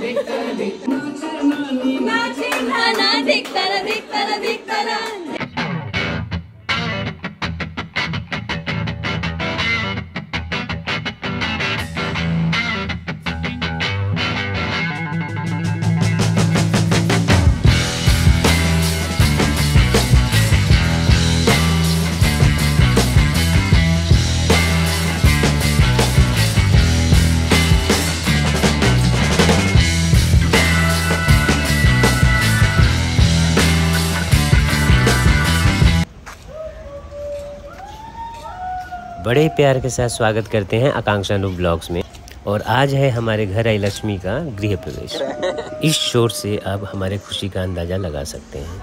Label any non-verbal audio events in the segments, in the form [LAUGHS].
dikta dikta dikta dikta dikta dikta dikta dikta बड़े प्यार के साथ स्वागत करते हैं आकांक्षा नु ब्लॉग्स में। और आज है हमारे घर आई लक्ष्मी का गृह प्रवेश। [LAUGHS] इस शोर से आप हमारे खुशी का अंदाज़ा लगा सकते हैं।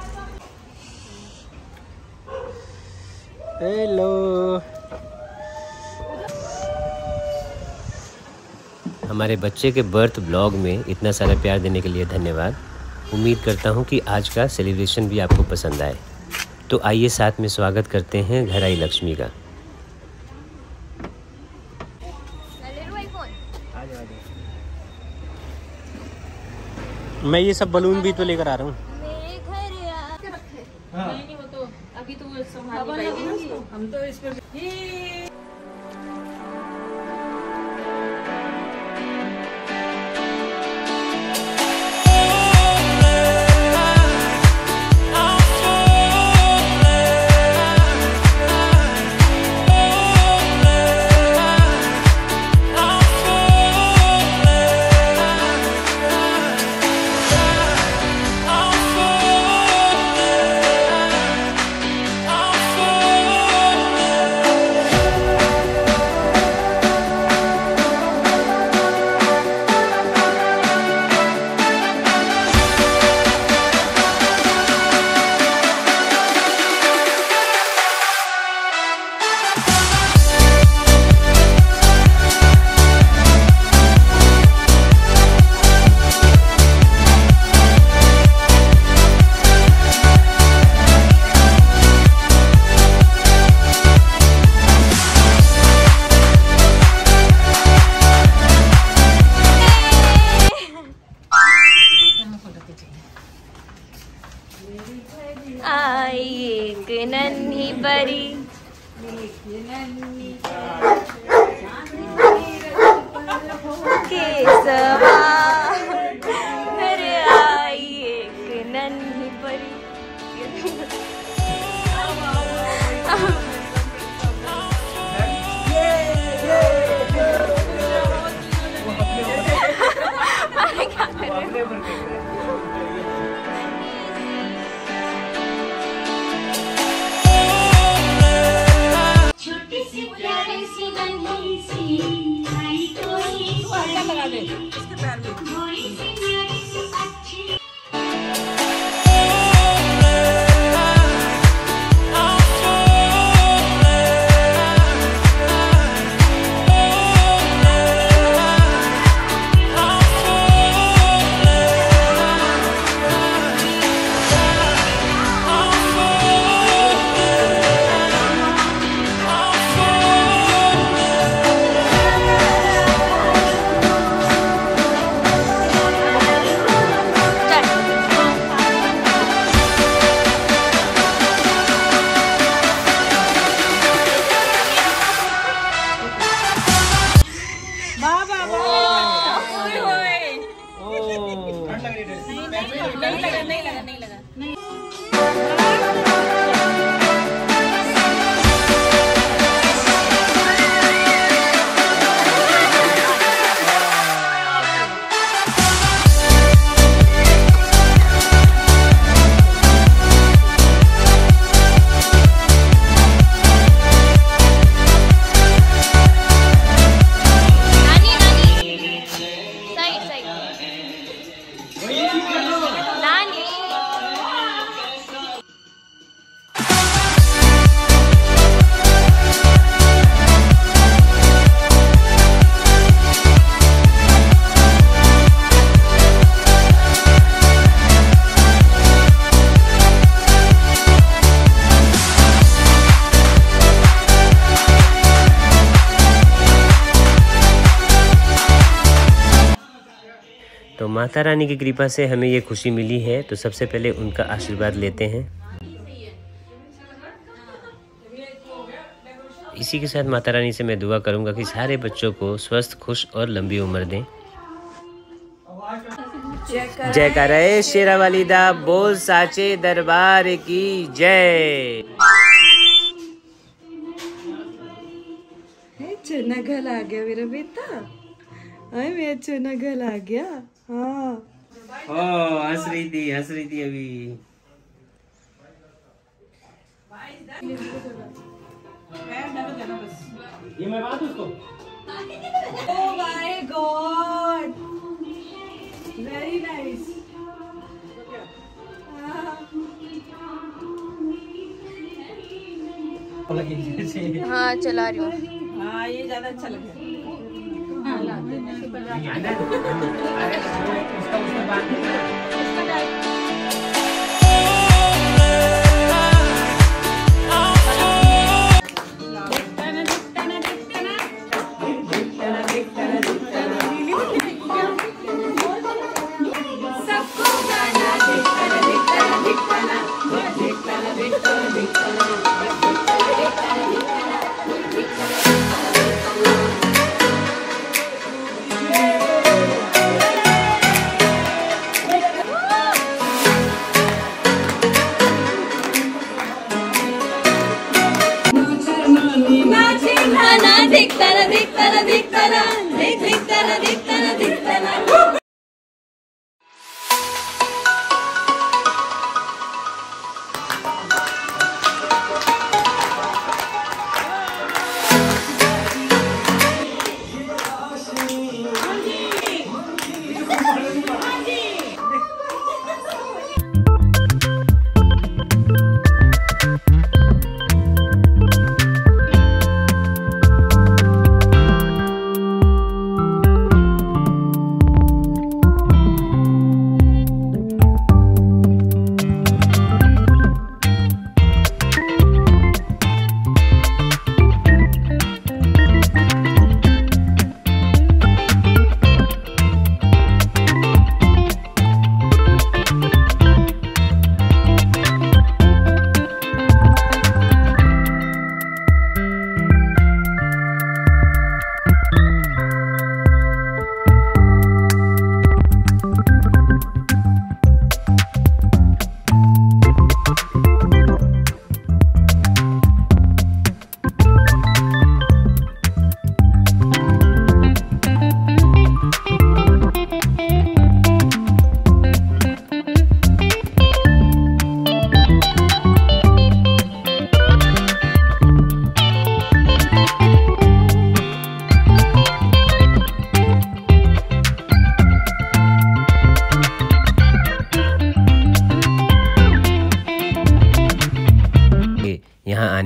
हेलो हमारे बच्चे के बर्थ ब्लॉग में इतना सारा प्यार देने के लिए धन्यवाद। उम्मीद करता हूँ कि आज का सेलिब्रेशन भी आपको पसंद आए। तो आइए साथ में स्वागत करते हैं घर आई लक्ष्मी का। मैं ये सब बलून भी तो लेकर आ रहा हूँ। आई एक नन्ही परी केसवा घर नानी माता रानी की कृपा से हमें ये खुशी मिली है तो सबसे पहले उनका आशीर्वाद लेते हैं। इसी के साथ माता रानी से मैं दुआ करूँगा कि सारे बच्चों को स्वस्थ, खुश और लंबी उम्र दें। जय करे शेरा वालिदा बोल साचे दरबार की जय। चना घल आ गया मेरा बेटा। अरे मेरा चना घल आ गया। हाँ। ओ हंस रही थी हंस रही थी अभी। Oh my god! Very nice. हाँ चला रही हूँ। हाँ ये ज़्यादा अच्छा लगा Hình ảnh đấy. Đấy, chúng tôi sẽ bán.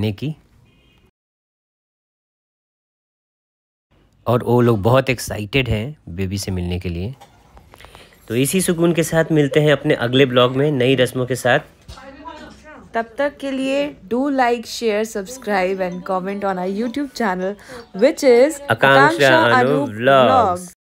आने की। और वो लोग बहुत एक्साइटेड हैं बेबी से मिलने के लिए। तो इसी सुकून के साथ मिलते हैं अपने अगले ब्लॉग में नई रस्मों के साथ। तब तक के लिए do like share subscribe and comment on our YouTube channel which is Akanksha Anu Vlogs.